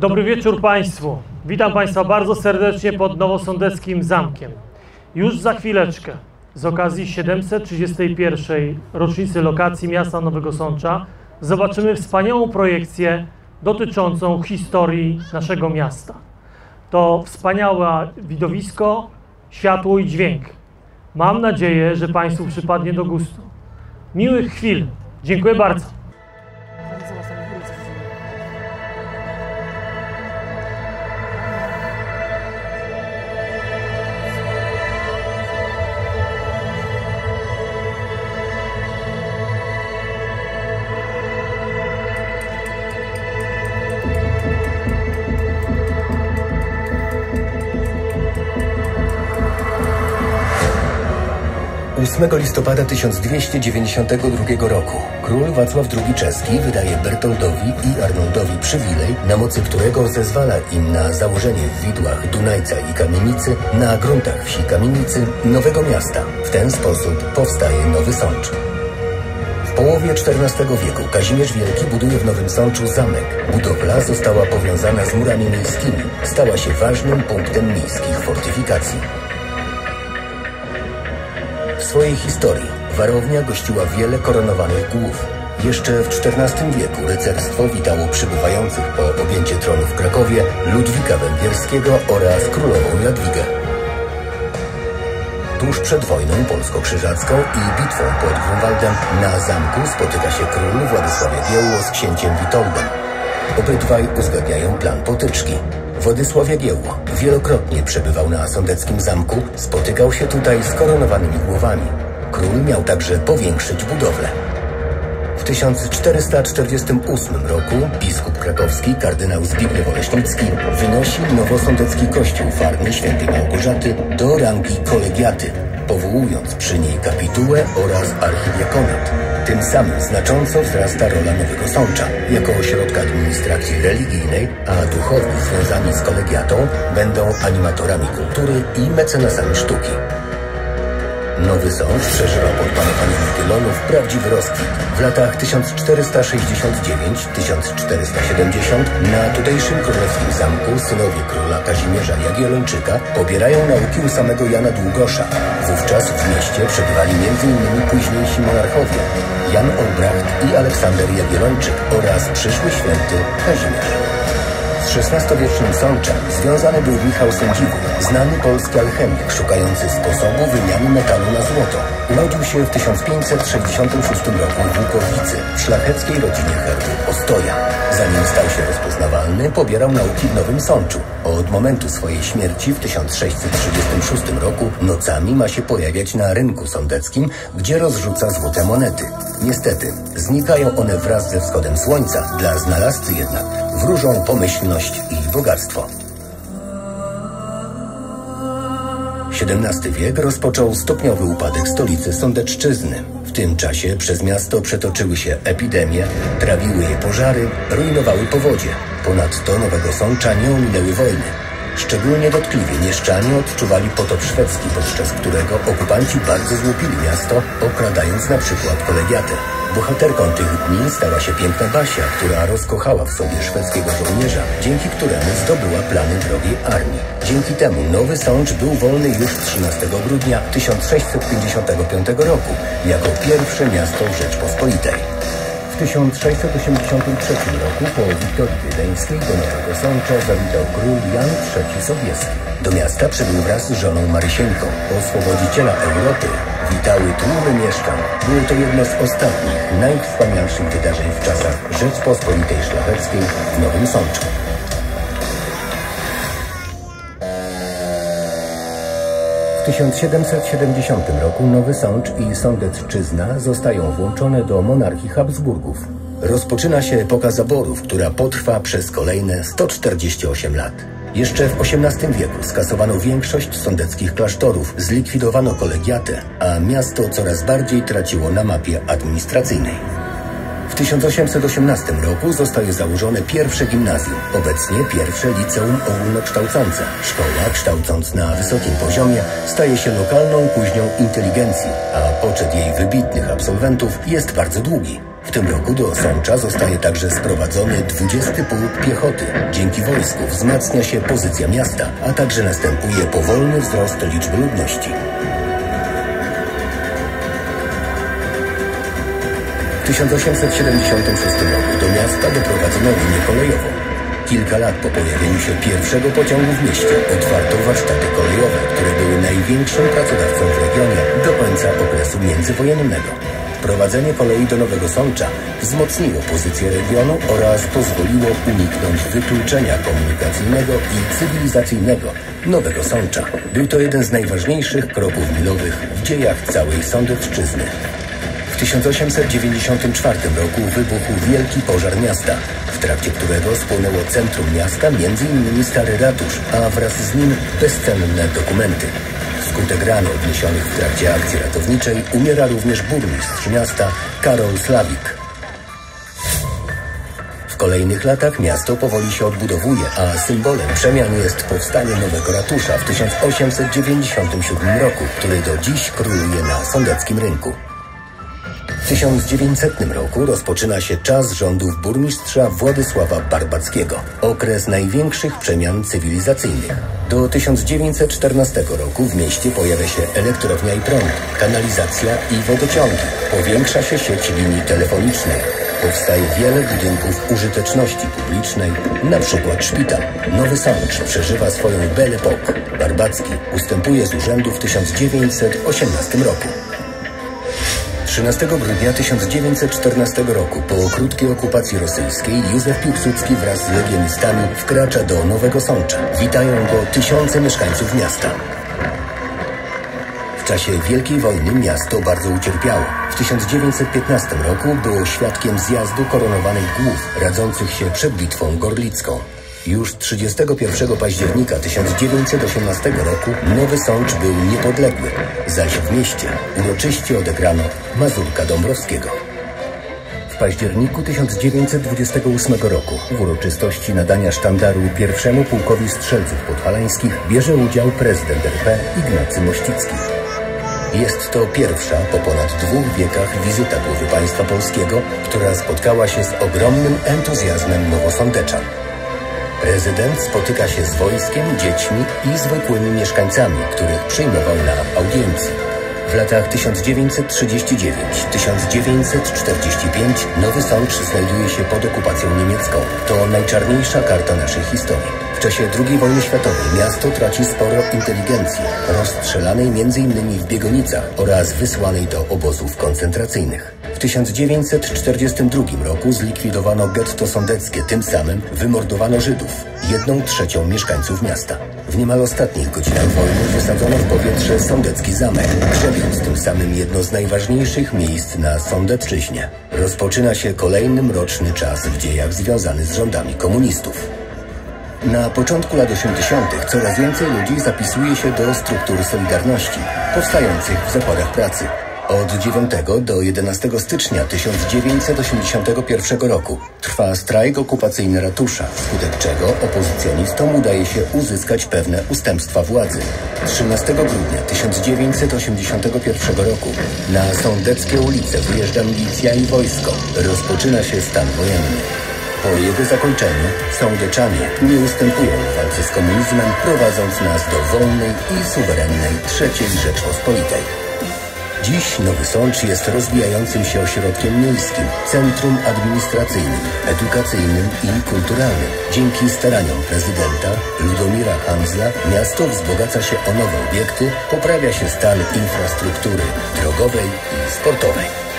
Dobry wieczór Państwu. Witam Państwa bardzo serdecznie pod Nowosądeckim Zamkiem. Już za chwileczkę, z okazji 731. rocznicy lokacji miasta Nowego Sącza, zobaczymy wspaniałą projekcję dotyczącą historii naszego miasta. To wspaniałe widowisko, światło i dźwięk. Mam nadzieję, że Państwu przypadnie do gustu. Miłych chwil. Dziękuję bardzo. Ósmego listopada 1292 roku król Wacław II czeski wydaje Bertoldowi i Arnoldowi przywilej, na mocy którego zezwala im na założenie w widłach Dunajca i Kamienicy na gruntach wsi Kamienicy nowego miasta. W ten sposób powstaje Nowy Sącz. W połowie XIV wieku Kazimierz Wielki buduje w Nowym Sączu zamek. Budowla została powiązana z murami miejskimi. Stała się ważnym punktem miejskich fortyfikacji. W swojej historii warownia gościła wiele koronowanych głów. Jeszcze w XIV wieku rycerstwo witało przybywających po objęcie tronu w Krakowie Ludwika Węgierskiego oraz królową Jadwigę. Tuż przed wojną polsko-krzyżacką i bitwą pod Grunwaldem na zamku spotyka się król Władysław Jagiełło z księciem Witoldem. Obydwaj uzgadniają plan potyczki. Władysław Jagiełło wielokrotnie przebywał na Sądeckim Zamku, spotykał się tutaj z koronowanymi głowami. Król miał także powiększyć budowlę. W 1448 roku biskup krakowski kardynał Zbigniew Oleśnicki wynosi nowosądecki kościół farny świętej Małgorzaty do rangi kolegiaty, powołując przy niej kapitułę oraz archidiakonat. Tym samym znacząco wzrasta rola Nowego Sącza jako ośrodka administracji religijnej, a duchowni związani z kolegiatą będą animatorami kultury i mecenasami sztuki. Nowy Sącz przeżywa pod panowaniem Jagiellonów prawdziwy rozkwit. W latach 1469-1470 na tutejszym królewskim zamku synowie króla Kazimierza Jagiellończyka pobierają nauki u samego Jana Długosza. Wówczas w mieście przebywali m.in. późniejsi monarchowie Jan Olbracht i Aleksander Jagiellończyk oraz przyszły święty Kazimierz. XVI-wiecznym Sączem związany był Michał Sędziwój, znany polski alchemik szukający sposobu wymiany metalu na złoto. Urodził się w 1566 roku w Łukowicy, w szlacheckiej rodzinie herbu Ostoja. Zanim stał się rozpoznawalny, pobierał nauki w Nowym Sączu. Od momentu swojej śmierci w 1636 roku nocami ma się pojawiać na rynku sądeckim, gdzie rozrzuca złote monety. Niestety, znikają one wraz ze wschodem słońca. Dla znalazcy jednak wróżą pomyślność i bogactwo. XVII wiek rozpoczął stopniowy upadek stolicy Sądeczczyzny. W tym czasie przez miasto przetoczyły się epidemie, trawiły je pożary, rujnowały powodzie. Ponadto Nowego Sącza nie ominęły wojny. Szczególnie dotkliwie mieszczanie odczuwali potop szwedzki, podczas którego okupanci bardzo złupili miasto, okradając na przykład kolegiatę. Bohaterką tych dni stała się piękna Basia, która rozkochała w sobie szwedzkiego żołnierza, dzięki któremu zdobyła plany drogiej armii. Dzięki temu Nowy Sącz był wolny już 13 grudnia 1655 roku, jako pierwsze miasto Rzeczpospolitej. W 1683 roku po Wiktorii Wiedeńskiej do Nowego Sącza zawitał król Jan III Sobieski. Do miasta przybył wraz z żoną Marysieńką, oswobodziciela Europy. Witały tłumy mieszkań. Było to jedno z ostatnich, najwspanialszych wydarzeń w czasach Rzeczpospolitej Szlacheckiej w Nowym Sączu. W 1770 roku Nowy Sącz i Sądecczyzna zostają włączone do monarchii Habsburgów. Rozpoczyna się epoka zaborów, która potrwa przez kolejne 148 lat. Jeszcze w XVIII wieku skasowano większość sądeckich klasztorów, zlikwidowano kolegiatę, a miasto coraz bardziej traciło na mapie administracyjnej. W 1818 roku zostaje założone pierwsze gimnazjum, obecnie pierwsze liceum ogólnokształcące. Szkoła, kształcąc na wysokim poziomie, staje się lokalną kuźnią inteligencji, a poczet jej wybitnych absolwentów jest bardzo długi. W tym roku do Sącza zostaje także sprowadzony 20 Pułk Piechoty. Dzięki wojsku wzmacnia się pozycja miasta, a także następuje powolny wzrost liczby ludności. 1876 roku do miasta doprowadzono linię kolejową. Kilka lat po pojawieniu się pierwszego pociągu w mieście otwarto warsztaty kolejowe, które były największym pracodawcą w regionie do końca okresu międzywojennego. Wprowadzenie kolei do Nowego Sącza wzmocniło pozycję regionu oraz pozwoliło uniknąć wykluczenia komunikacyjnego i cywilizacyjnego Nowego Sącza. Był to jeden z najważniejszych kroków milowych w dziejach całej Sądecczyzny. W 1894 roku wybuchł wielki pożar miasta, w trakcie którego spłonęło centrum miasta, m.in. stary ratusz, a wraz z nim bezcenne dokumenty. Wskutek ran odniesionych w trakcie akcji ratowniczej umiera również burmistrz miasta Karol Slawik. W kolejnych latach miasto powoli się odbudowuje, a symbolem przemian jest powstanie nowego ratusza w 1897 roku, który do dziś króluje na sądeckim rynku. W 1900 roku rozpoczyna się czas rządów burmistrza Władysława Barbackiego, okres największych przemian cywilizacyjnych. Do 1914 roku w mieście pojawia się elektrownia i prąd, kanalizacja i wodociągi. Powiększa się sieć linii telefonicznej. Powstaje wiele budynków użyteczności publicznej, na przykład szpital. Nowy Sącz przeżywa swoją Belle Époque. Barbacki ustępuje z urzędu w 1918 roku. 13 grudnia 1914 roku, po krótkiej okupacji rosyjskiej, Józef Piłsudski wraz z legionistami wkracza do Nowego Sącza. Witają go tysiące mieszkańców miasta. W czasie Wielkiej Wojny miasto bardzo ucierpiało. W 1915 roku było świadkiem zjazdu koronowanych głów radzących się przed bitwą gorlicką. Już 31 października 1918 roku Nowy Sącz był niepodległy, zaś w mieście uroczyście odegrano Mazurka Dąbrowskiego. W październiku 1928 roku w uroczystości nadania sztandaru pierwszemu pułkowi strzelców podhalańskich bierze udział prezydent RP Ignacy Mościcki. Jest to pierwsza po ponad dwóch wiekach wizyta głowy państwa polskiego, która spotkała się z ogromnym entuzjazmem nowosądeczan. Prezydent spotyka się z wojskiem, dziećmi i zwykłymi mieszkańcami, których przyjmował na audiencji. W latach 1939-1945 Nowy Sącz znajduje się pod okupacją niemiecką. To najczarniejsza karta naszej historii. W czasie II wojny światowej miasto traci sporo inteligencji, rozstrzelanej m.in. w Biegonicach oraz wysłanej do obozów koncentracyjnych. W 1942 roku zlikwidowano getto sądeckie, tym samym wymordowano Żydów, jedną trzecią mieszkańców miasta. W niemal ostatnich godzinach wojny wysadzono w powietrze sądecki zamek, grzebiąc tym samym jedno z najważniejszych miejsc na Sądecczyźnie. Rozpoczyna się kolejny mroczny czas w dziejach związany z rządami komunistów. Na początku lat 80. coraz więcej ludzi zapisuje się do struktur Solidarności, powstających w zakładach pracy. Od 9 do 11 stycznia 1981 roku trwa strajk okupacyjny ratusza, wskutek czego opozycjonistom udaje się uzyskać pewne ustępstwa władzy. 13 grudnia 1981 roku na sądeckie ulice wyjeżdża milicja i wojsko. Rozpoczyna się stan wojenny. Po jego zakończeniu sądeczanie nie ustępują walce z komunizmem, prowadząc nas do wolnej i suwerennej III Rzeczpospolitej. Dziś Nowy Sącz jest rozwijającym się ośrodkiem miejskim, centrum administracyjnym, edukacyjnym i kulturalnym. Dzięki staraniom prezydenta Ludomira Hanzla miasto wzbogaca się o nowe obiekty, poprawia się stan infrastruktury drogowej i sportowej.